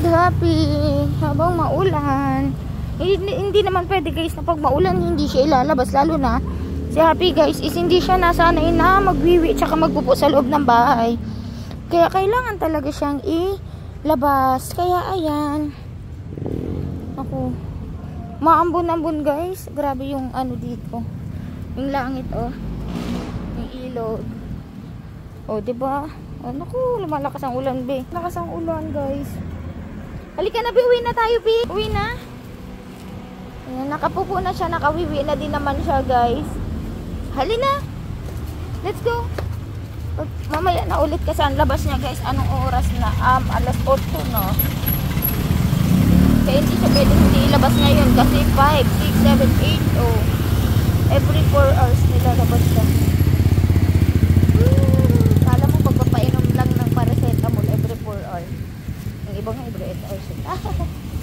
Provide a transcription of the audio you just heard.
mag-happy habang maulan. Hindi, hindi naman pwede guys na pag maulan hindi siya ilalabas lalo na si Happy guys is hindi siya nasanay na magwiwi tsaka magpupo sa loob ng bahay. Kaya kailangan talaga siyang ilabas. Kaya ayan. Ako. Maambon-ambon guys. Grabe yung ano dito. Yung langit oh. Yung ilog. Oh, 'di ba? Oh, naku, lumalakas ang ulan, be. Lakas ang ulan, guys. Halika na, be. Uwi na tayo, be. Uwi na. Ayan, nakapupo na siya. Nakawiwi na din naman siya, guys. Halina. Let's go. Mamaya na ulit kasi ang labas niya, guys. Anong oras na? Um, alas 8, no? Kaya hindi siya pwede hindi ilabas ngayon kasi 5, 6, 7, 8, oh. Every 4 hours nilalabas siya. bang ibreet or sita.